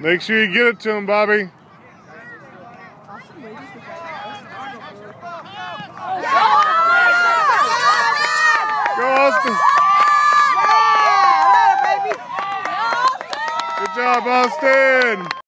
Make sure you get it to him, Bobby. Go, Austin. Good job, Austin.